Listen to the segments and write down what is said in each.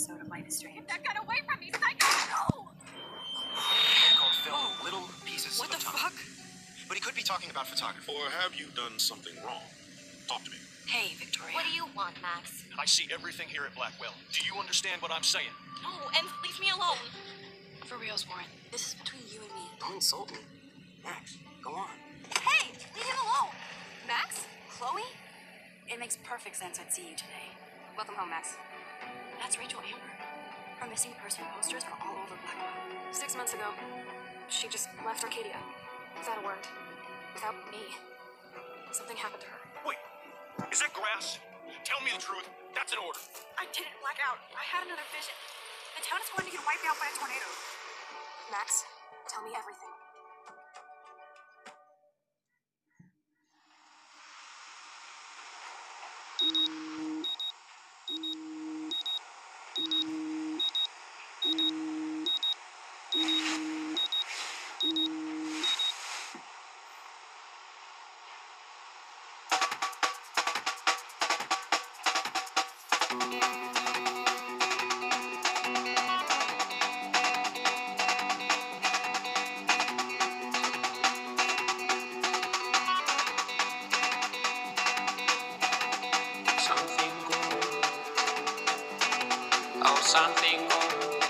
episode of Life is Strange. Get that gun away from me, psycho! No! called film Little Pieces What of the fuck? But he could be talking about photography. Or have you done something wrong? Talk to me. Hey, Victoria. What do you want, Max? I see everything here at Blackwell. Do you understand what I'm saying? No, and leave me alone. For reals, Warren. This is between you and me. Don't insult me. Max, go on. Hey, leave him alone. Max? Chloe? It makes perfect sense I'd see you today. Welcome home, Max. That's Rachel Amber. Her missing person posters are all over Blackwell. Six months ago, she just left Arcadia without a word, without me. Something happened to her. Wait, is that grass? Tell me the truth. That's an order. I didn't black out. I had another vision. The town is going to get wiped out by a tornado. Max, tell me everything. Something good.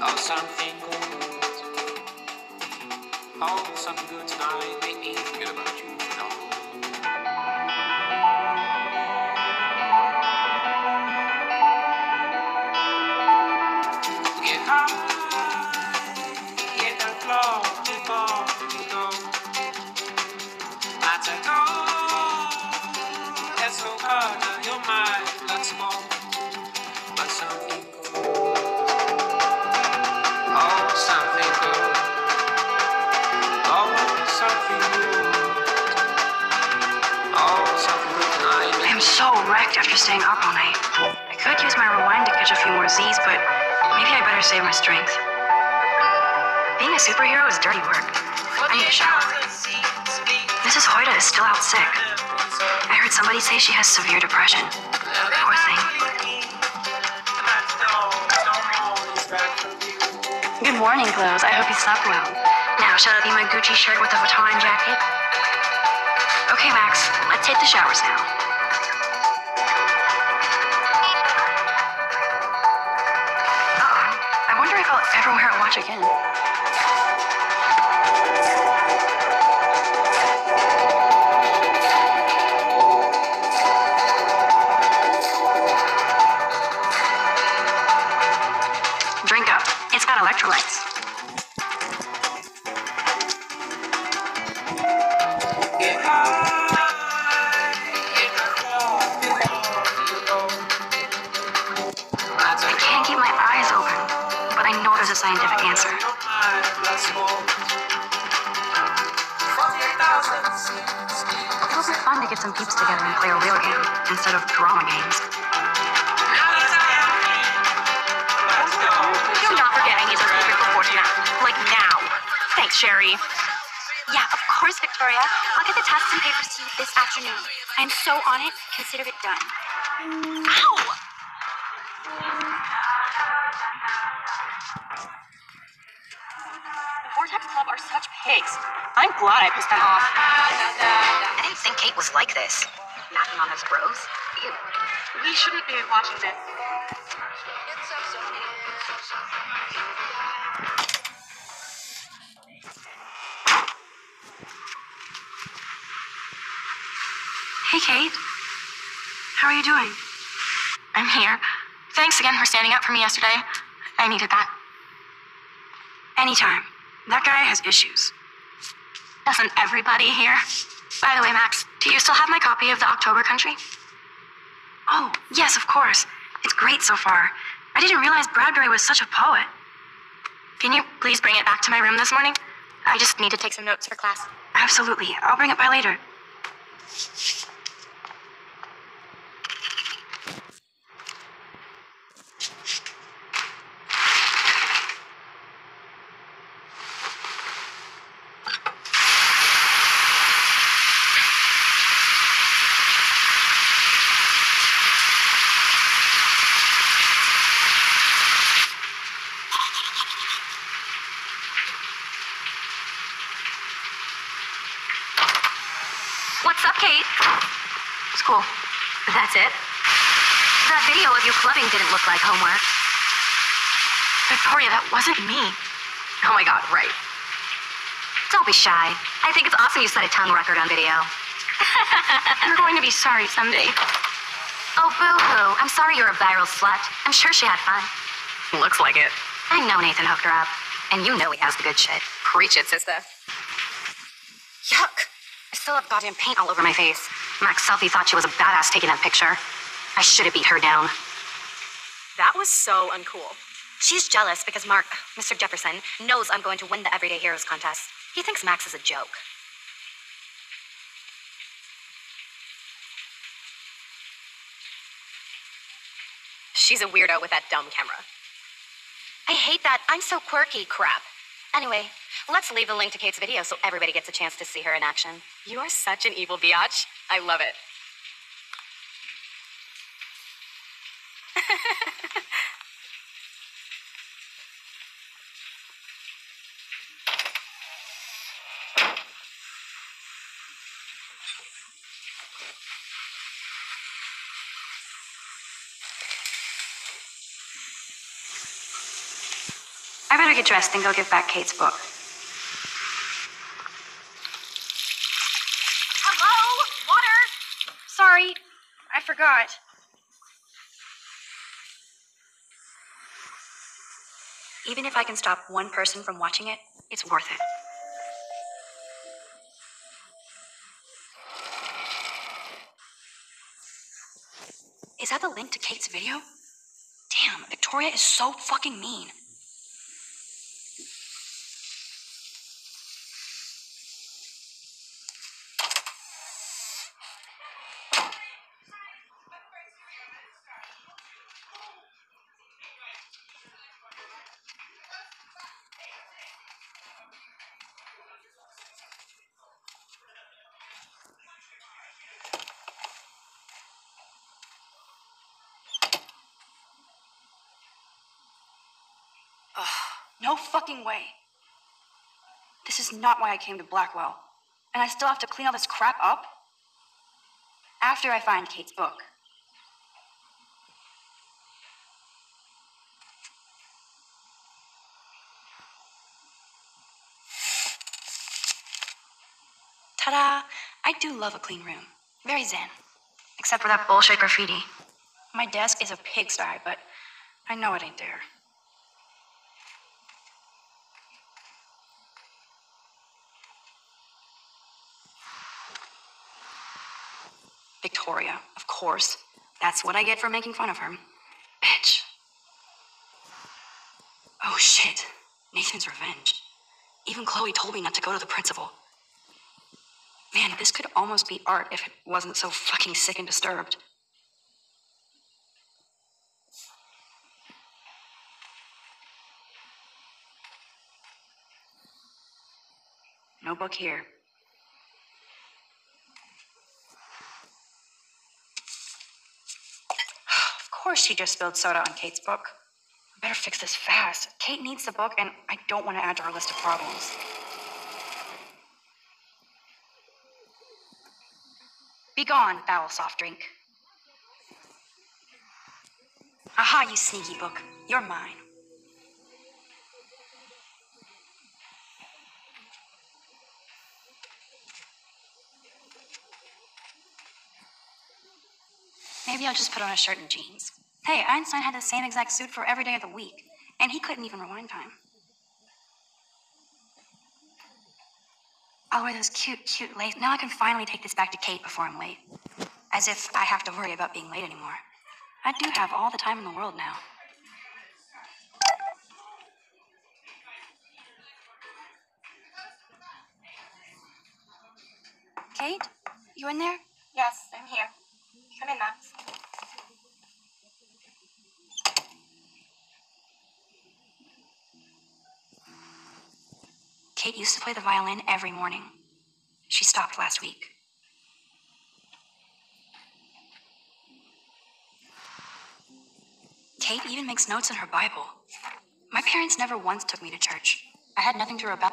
Oh, something good. Oh, something good tonight. Make me forget about you. After staying up all night. I could use my rewind to catch a few more Z's, but maybe I better save my strength. Being a superhero is dirty work. I need a shower. Mrs. Hoyta is still out sick. I heard somebody say she has severe depression. Poor thing. Good morning, Clothes. I hope you slept well. Now, shall it be my Gucci shirt with a Vuitton jacket? Okay, Max, let's hit the showers now. Again. Some peeps together and play a real game instead of drama games. Do not forget I need those papers before tonight. Like now. Thanks, Sherry. Yeah, of course, Victoria. I'll get the tests and papers to you this afternoon. I'm so on it. Consider it done. Ow! The Vortex Club are such pigs. I'm glad I pissed them off. I didn't think Kate was like this. Knocking on his bros. Ew. We shouldn't be watching this. Hey, Kate. How are you doing? I'm here. Thanks again for standing up for me yesterday. I needed that. Anytime. That guy has issues. Doesn't everybody here? By the way, Max, do you still have my copy of the October Country? Oh, yes, of course. It's great so far. I didn't realize Bradbury was such a poet. Can you please bring it back to my room this morning? I just need to take some notes for class. Absolutely. I'll bring it by later. Look like homework. Victoria, that wasn't me. Oh my god, right. Don't be shy. I think it's awesome you set a tongue record on video. You're going to be sorry someday. Oh, boo-hoo. I'm sorry you're a viral slut. I'm sure she had fun. Looks like it. I know Nathan hooked her up. And you know he has the good shit. Preach it, sister. Yuck! I still have goddamn paint all over my face. Max Selfie thought she was a badass taking that picture. I should have beat her down. That was so uncool. She's jealous because Mark, Mr. Jefferson, knows I'm going to win the Everyday Heroes contest. He thinks Max is a joke. She's a weirdo with that dumb camera. I hate that. I'm so quirky crap. Anyway, let's leave the link to Kate's video so everybody gets a chance to see her in action. You are such an evil biatch. I love it. I better get dressed and go give back Kate's book. Hello? Water? Sorry, I forgot. Even if I can stop one person from watching it, it's worth it. Is that the link to Kate's video? Damn, Victoria is so fucking mean. Way. This is not why I came to Blackwell. And I still have to clean all this crap up? After I find Kate's book. Ta da! I do love a clean room. Very zen. Except for that bullshit graffiti. My desk is a pigsty, but I know it ain't there. Victoria, of course. That's what I get for making fun of her. Bitch. Oh shit. Nathan's revenge. Even Chloe told me not to go to the principal. Man, this could almost be art if it wasn't so fucking sick and disturbed. No book here. Of course, she just spilled soda on Kate's book. I better fix this fast. Kate needs the book, and I don't want to add to our list of problems. Be gone, foul soft drink. Aha, you sneaky book. You're mine. Maybe I'll just put on a shirt and jeans. Hey, Einstein had the same exact suit for every day of the week, and he couldn't even rewind time. I'll wear those cute, cute lace. Now I can finally take this back to Kate before I'm late. As if I have to worry about being late anymore. I do have all the time in the world now. Kate, you in there? Yes, I'm here. Come in, Max. Kate used to play the violin every morning. She stopped last week. Kate even makes notes in her Bible. My parents never once took me to church. I had nothing to rebel.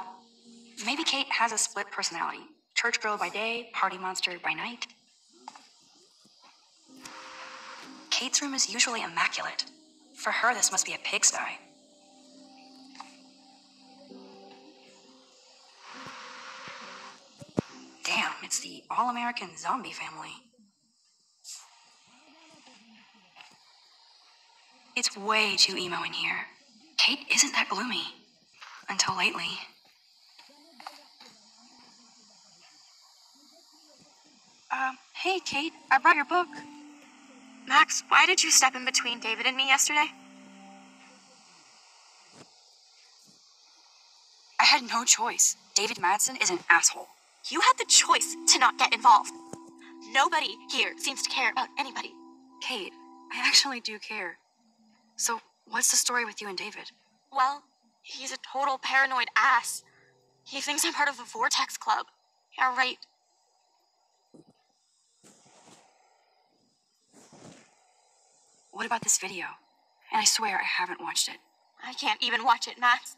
Maybe Kate has a split personality church girl by day, party monster by night. Kate's room is usually immaculate. For her, this must be a pigsty. It's the all American zombie family. It's way too emo in here. Kate isn't that gloomy. Until lately. Um, hey, Kate, I brought your book. Max, why did you step in between David and me yesterday? I had no choice. David Madsen is an asshole. You had the choice to not get involved. Nobody here seems to care about anybody. Kate, I actually do care. So, what's the story with you and David? Well, he's a total paranoid ass. He thinks I'm part of the Vortex Club. Yeah, right. What about this video? And I swear I haven't watched it. I can't even watch it, Max.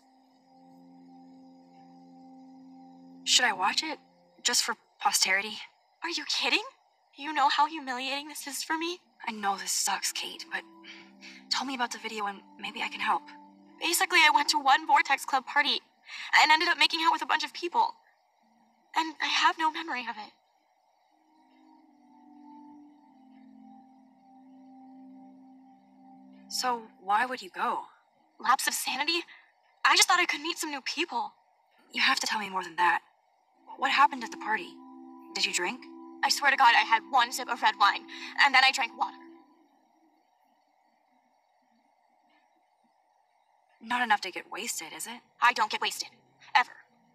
Should I watch it? Just for posterity? Are you kidding? You know how humiliating this is for me? I know this sucks, Kate, but tell me about the video and maybe I can help. Basically, I went to one Vortex Club party and ended up making out with a bunch of people. And I have no memory of it. So, why would you go? Lapse of sanity? I just thought I could meet some new people. You have to tell me more than that. What happened at the party? Did you drink? I swear to God, I had one sip of red wine, and then I drank water. Not enough to get wasted, is it? I don't get wasted. Ever.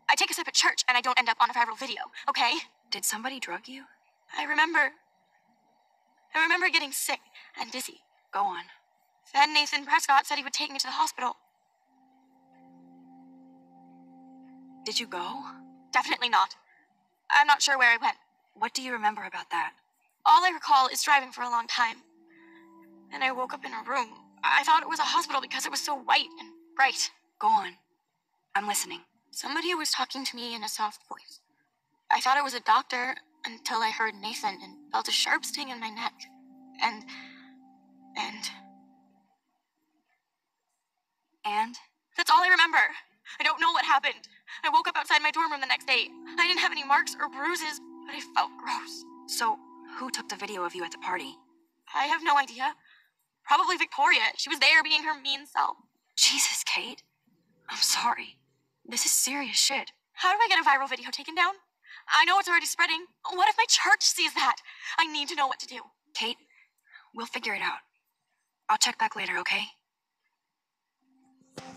I take a sip at church and I don't end up on a viral video, okay? Did somebody drug you? I remember. I remember getting sick and dizzy. Go on. Then Nathan Prescott said he would take me to the hospital. Did you go? Definitely not. I'm not sure where I went. What do you remember about that? All I recall is driving for a long time. And I woke up in a room. I thought it was a hospital because it was so white and bright. Go on. I'm listening. Somebody was talking to me in a soft voice. I thought it was a doctor until I heard Nathan and felt a sharp sting in my neck. And. and. And? That's all I remember. I don't know what happened. I woke up outside my dorm room the next day. I didn't have any marks or bruises, but I felt gross. So, who took the video of you at the party? I have no idea. Probably Victoria. She was there being her mean self. Jesus, Kate. I'm sorry. This is serious shit. How do I get a viral video taken down? I know it's already spreading. What if my church sees that? I need to know what to do. Kate, we'll figure it out. I'll check back later, okay?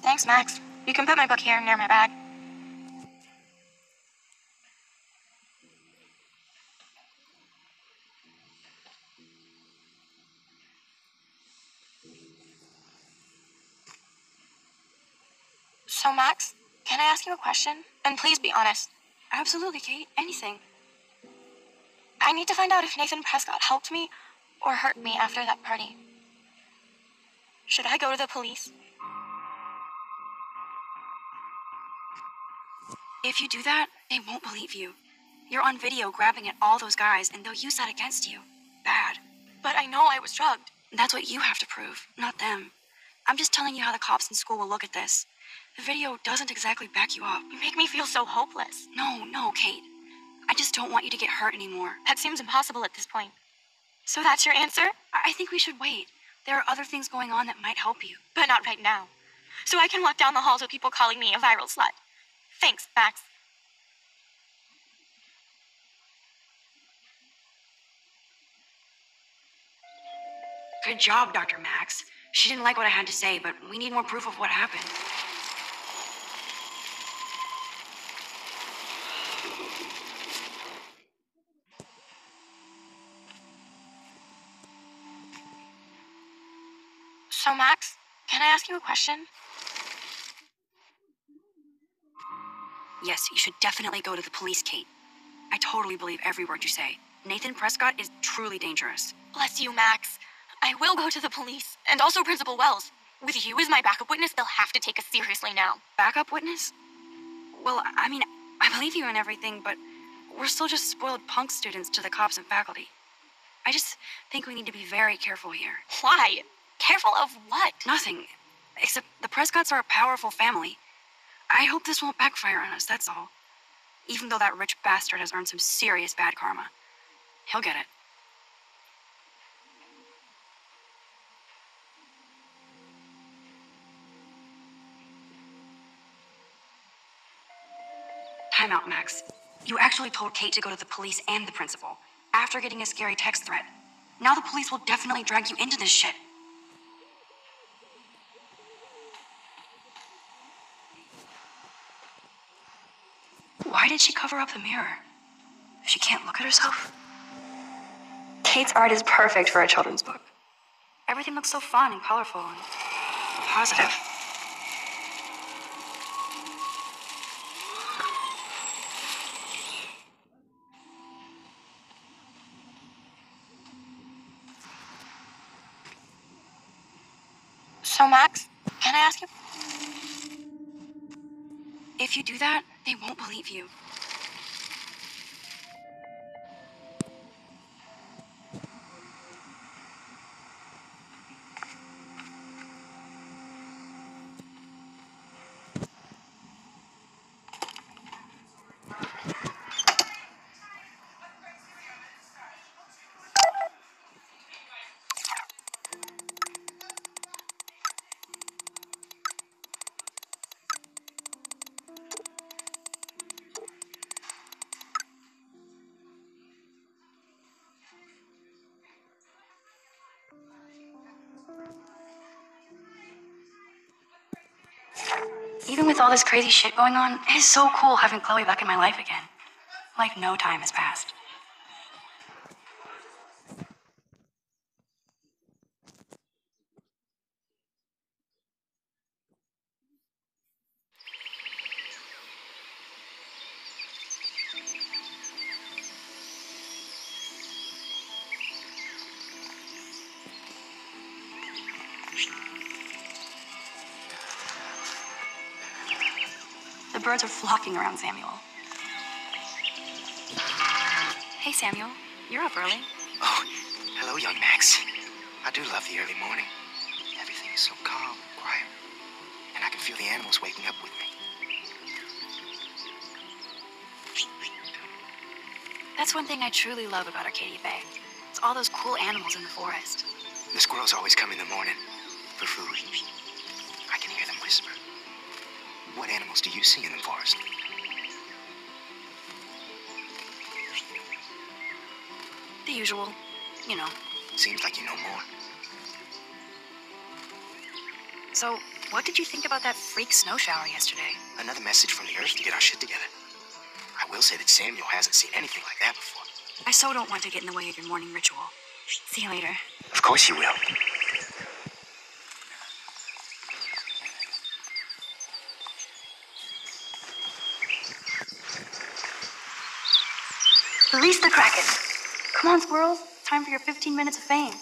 Thanks, Max. You can put my book here near my bag. So, Max, can I ask you a question? And please be honest. Absolutely, Kate. Anything. I need to find out if Nathan Prescott helped me or hurt me after that party. Should I go to the police? If you do that, they won't believe you. You're on video grabbing at all those guys, and they'll use that against you. Bad. But I know I was drugged. That's what you have to prove, not them. I'm just telling you how the cops in school will look at this. The video doesn't exactly back you up. You make me feel so hopeless. No, no, Kate. I just don't want you to get hurt anymore. That seems impossible at this point. So that's your answer? I think we should wait. There are other things going on that might help you. But not right now. So I can walk down the halls with people calling me a viral slut. Thanks, Max. Good job, Dr. Max. She didn't like what I had to say, but we need more proof of what happened. So, Max, can I ask you a question? Yes, you should definitely go to the police, Kate. I totally believe every word you say. Nathan Prescott is truly dangerous. Bless you, Max. I will go to the police, and also Principal Wells. With you as my backup witness, they'll have to take us seriously now. Backup witness? Well, I mean, I believe you and everything, but we're still just spoiled punk students to the cops and faculty. I I just think we need to be very careful here. Why? Careful of what? Nothing. Except the Prescotts are a powerful family. I hope this won't backfire on us, that's all. Even though that rich bastard has earned some serious bad karma. He'll get it. Time out, Max. You actually told Kate to go to the police and the principal after getting a scary text threat. Now the police will definitely drag you into this shit. Why did she cover up the mirror? She can't look at herself? Kate's art is perfect for a children's book. Everything looks so fun and colorful and positive. So, Max, can I ask you? If you do that, they won't believe you. Even with all this crazy shit going on, it is so cool having Chloe back in my life again. Like no time has passed. Birds are flocking around Samuel. Hey, Samuel. You're up early. Oh, hello, young Max. I do love the early morning. Everything is so calm and quiet. And I can feel the animals waking up with me. That's one thing I truly love about Arcadia Bay. It's all those cool animals in the forest. The squirrels always come in the morning for food. What animals do you see in the forest? The usual. You know. Seems like you know more. So, what did you think about that freak snow shower yesterday? Another message from the earth to get our shit together. I will say that Samuel hasn't seen anything like that before. I so don't want to get in the way of your morning ritual. See you later. Of course you will. Release the Kraken. Come on, squirrels. Time for your 15 minutes of fame.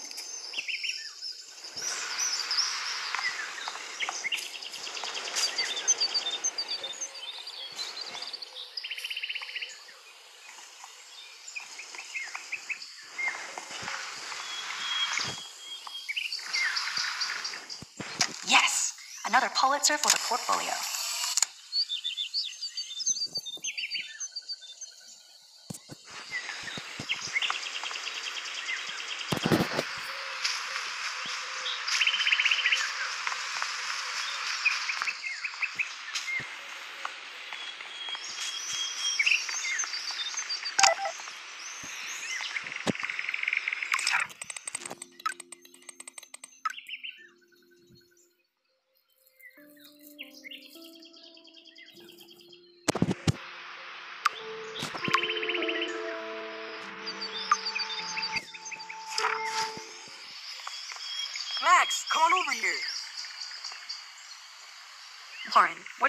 Yes, another Pulitzer for the portfolio.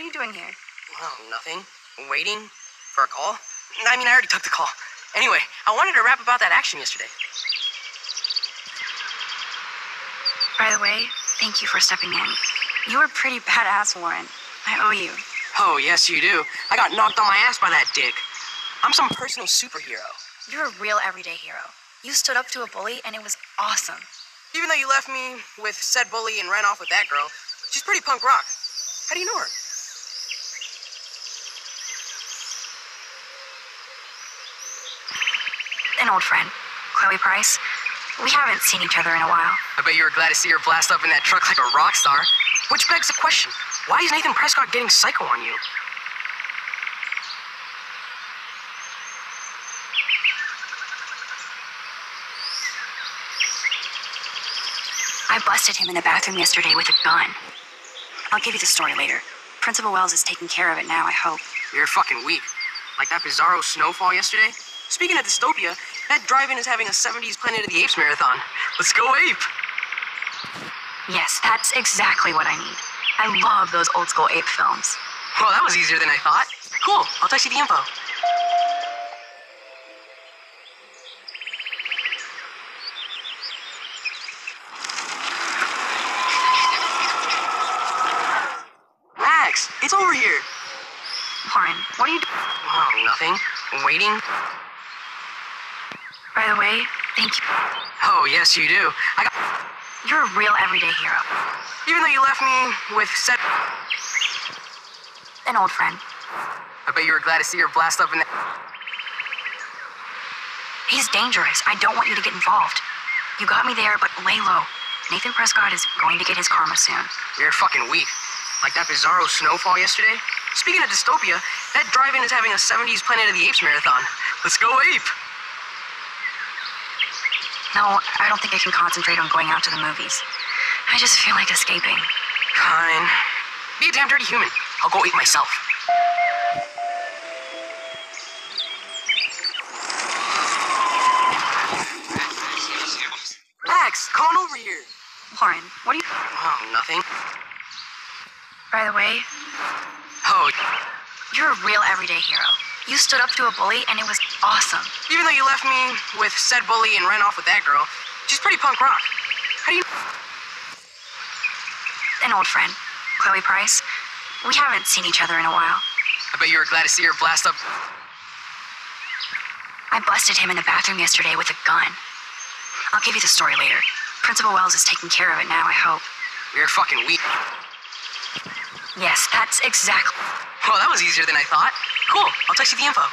You doing here? Well, nothing. Waiting for a call? I mean, I already took the call. Anyway, I wanted to rap about that action yesterday. By the way, thank you for stepping in. You were pretty badass, Warren. I owe you. Oh, yes, you do. I got knocked on my ass by that dick. I'm some personal superhero. You're a real everyday hero. You stood up to a bully, and it was awesome. Even though you left me with said bully and ran off with that girl, she's pretty punk rock. How do you know her? An old friend, Chloe Price. We haven't seen each other in a while. I bet you were glad to see her blast up in that truck like a rock star. Which begs the question why is Nathan Prescott getting psycho on you? I busted him in the bathroom yesterday with a gun. I'll give you the story later. Principal Wells is taking care of it now, I hope. You're fucking weak. Like that bizarro snowfall yesterday? Speaking of dystopia, that drive-in is having a 70s Planet of the Apes marathon. Let's go ape! Yes, that's exactly what I need. I love those old school ape films. Well, that was easier than I thought. Cool, I'll text you the info. Max, it's over here. Warren, what are you doing? Oh, nothing. Waiting. The thank you. Oh, yes, you do. I got. You're a real everyday hero. Even though you left me with said. An old friend. I bet you were glad to see her blast up in that. He's dangerous. I don't want you to get involved. You got me there, but lay low. Nathan Prescott is going to get his karma soon. You're fucking weak. Like that bizarro snowfall yesterday? Speaking of dystopia, that drive-in is having a 70s Planet of the Apes marathon. Let's go ape! No, I don't think I can concentrate on going out to the movies. I just feel like escaping. Fine. Be a damn dirty human. I'll go eat myself. Max, come on over here. Warren, what are you. Oh, nothing. By the way, Oh, you're a real everyday hero. You stood up to a bully, and it was awesome. even though you left me with said bully and ran off with that girl, she's pretty punk rock. How do you... An old friend, Chloe Price. We haven't seen each other in a while. I bet you were glad to see her blast up... I busted him in the bathroom yesterday with a gun. I'll give you the story later. Principal Wells is taking care of it now, I hope. You're fucking weak. Yes, that's exactly. Well, that was easier than I thought. Cool, I'll text you the info.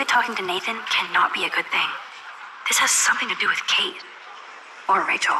David talking to Nathan cannot be a good thing. This has something to do with Kate. Or Rachel.